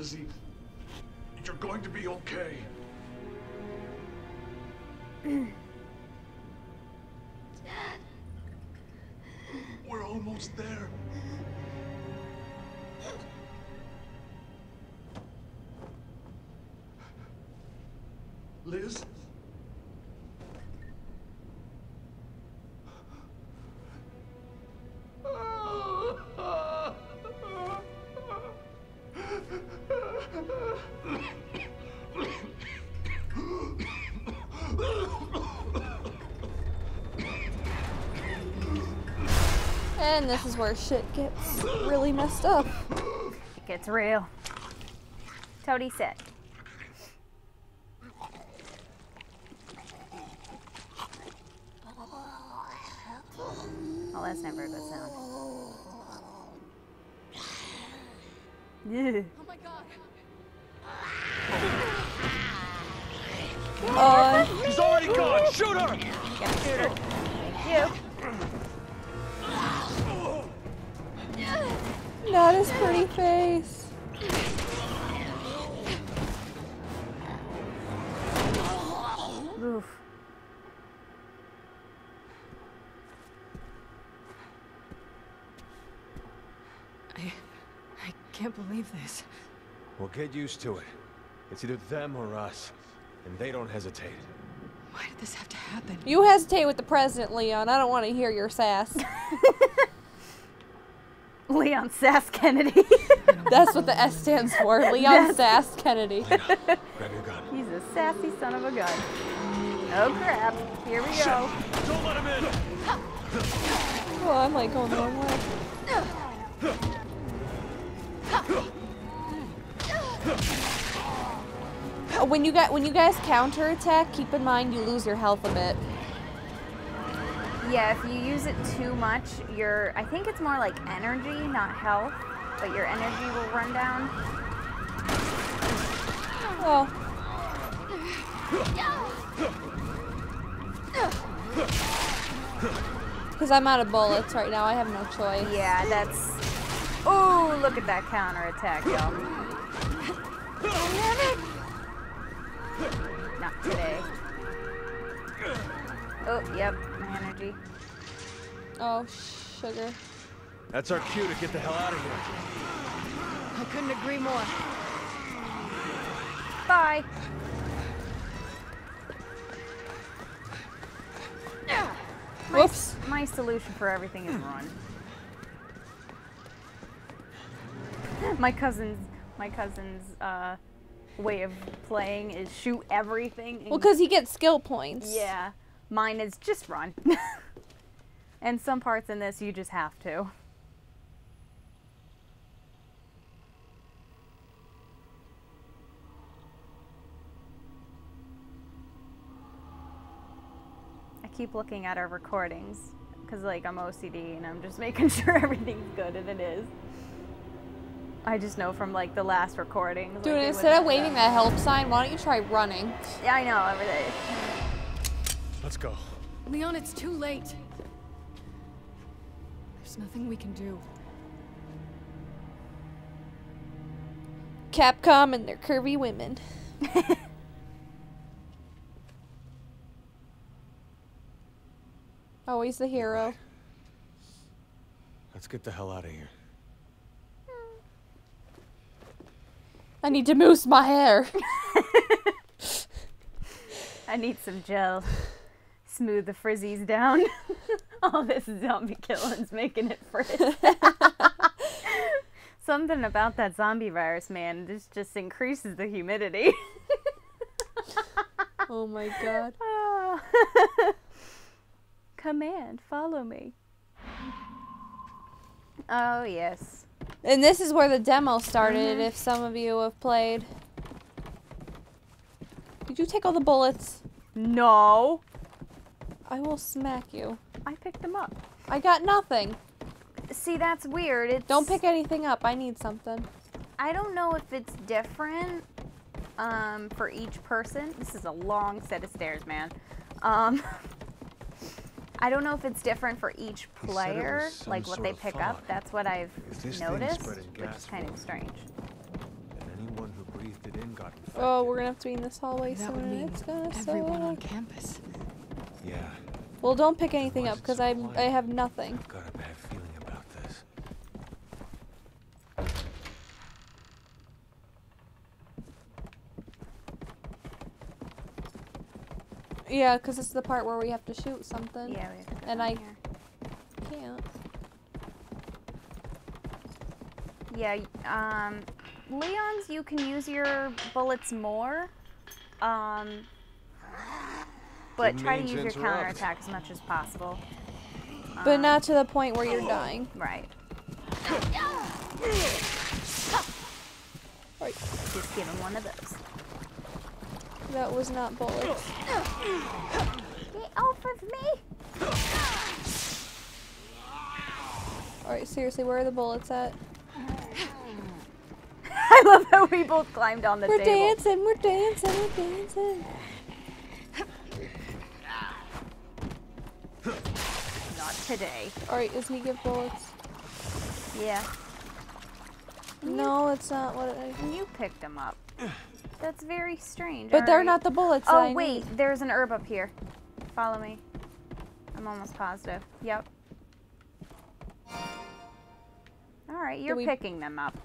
Lizzie. You're going to be okay. We're almost there. And this is where shit gets really messed up. It gets real. Toady sit. Oh, that's never a good sound. Ugh. Oh my god. Uh, oh, She's already gone. Shoot her. Gotta shoot her. Thank you. Not his pretty face. Oof. I I can't believe this. We'll get used to it. It's either them or us, and they don't hesitate. Why did this have to happen? You hesitate with the president, Leon. I don't want to hear your sass. Leon Sass Kennedy. That's what the S stands for. Leon Sass Kennedy. Grab your gun. He's a sassy son of a gun. Oh crap. Here we go. Don't let him in. Oh, I'm like going the wrong way. When you got when you guys counterattack, keep in mind you lose your health a bit. Yeah, if you use it too much, your I think it's more like energy, not health, but your energy will run down. Oh, because I'm out of bullets right now. I have no choice. Yeah, that's. Oh, look at that counterattack, y'all. Not today. Oh, yep, my. Oh, sugar. That's our cue to get the hell out of here. I couldn't agree more. Bye. My, Whoops. My solution for everything is run. My cousin's my cousin's uh, way of playing is shoot everything. Well, because he gets skill points. yeah, mine is just run. and some parts in this you just have to. I keep looking at our recordings because, like, I'm OCD and I'm just making sure everything's good, and it is. I just know from like the last recording. Dude, like, instead of waving that help sign, why don't you try running? Yeah, I know everything. Let's go. Leon, it's too late. There's nothing we can do. Capcom and their curvy women. Always the hero. Let's get the hell out of here. I need to mousse my hair. I need some gel. Smooth the frizzies down. All this zombie killing's making it frizz. Something about that zombie virus, man, this just increases the humidity. oh my god. Command, follow me. Oh, yes. And this is where the demo started, mm-hmm. if some of you have played. Did you take all the bullets? No. I will smack you. I picked them up. I got nothing. See, that's weird. It's, Don't pick anything up. I need something. I don't know if it's different um, for each person. This is a long set of stairs, man. Um, I don't know if it's different for each He said it player, like what they pick fog. up. That's what I've If this thing noticed, which is kind of strange. And any got. Oh, we're gonna have to be in this hallway That soon. would and mean it's gonna everyone on campus. Yeah, Well, don't pick anything up because I I have nothing. I've got a bad feeling about this. Yeah, because it's the part where we have to shoot something. Yeah, we have to And I- here. Can't. Yeah, um, Leon's, you can use your bullets more. Um, but try to use your interrupt. counterattack as much as possible. But Um, not to the point where you're dying. Right. Right. Just give him one of those. That was not bullets. Get off of me! Alright, seriously, where are the bullets at? I love how we both climbed on the We're table. dancing, we're dancing, we're dancing. Not today. Alright, does he give bullets? Yeah. No, it's not what I. You picked them up. That's very strange. But they're Alright. not the bullets. Oh wait, need. there's an herb up here. Follow me. I'm almost positive. Yep. All right, you're we- picking them up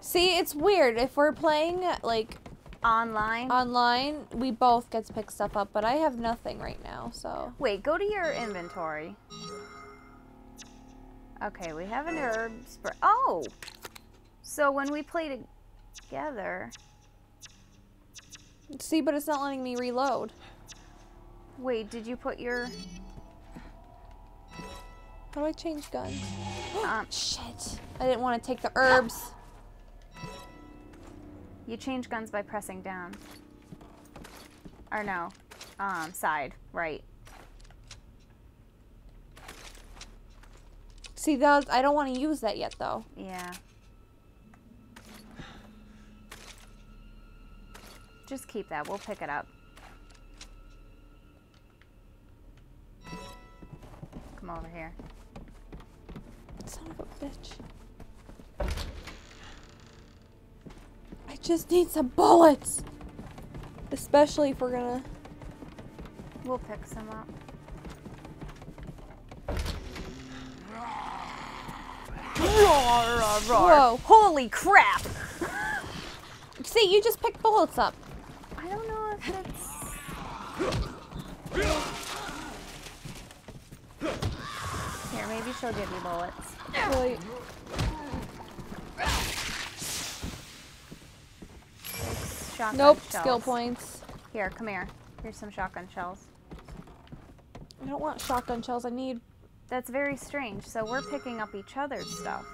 See, it's weird. If we're playing like online. online, we both get to pick stuff up, but I have nothing right now, so. Wait, go to your inventory. Okay, we have an herb spray. Oh, so when we play together, See, but it's not letting me reload. wait, did you put your? How do I change guns? Um, Shit. I didn't want to take the herbs. you change guns by pressing down. Or no, um, side, right. See, that I don't want to use that yet, though. Yeah. Just keep that. We'll pick it up. Come over here. Son of a bitch. I just need some bullets. Especially if we're gonna. We'll pick some up. Whoa. Holy crap! See, you just picked bullets up. I don't know if it's. Here, maybe she'll give me bullets. Wait. Nope, shells. skill points. Here, come here. Here's some shotgun shells. I don't want shotgun shells. I need. That's very strange. So we're picking up each other's stuff.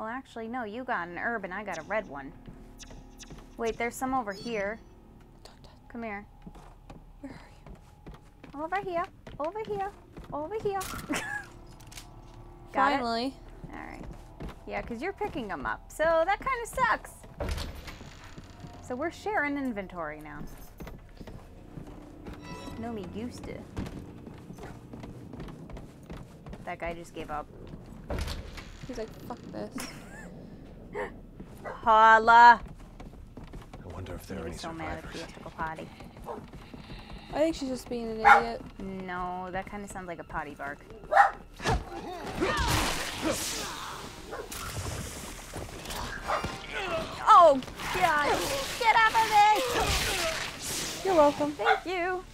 Well, actually, no. You got an herb and I got a red one. Wait, there's some over here. Come here. Where are you? Over here. Over here. Over here. got Finally. it? All right. Yeah, because you're picking them up. So that kind of sucks. So we're sharing inventory now. No me used to. That guy just gave up. He's like, fuck this. Holla! I wonder if there are any was so mad at survivors. the ethical potty. I think she's just being an idiot. No, that kind of sounds like a potty bark. Oh, God! Get off of me! You're welcome. Thank you.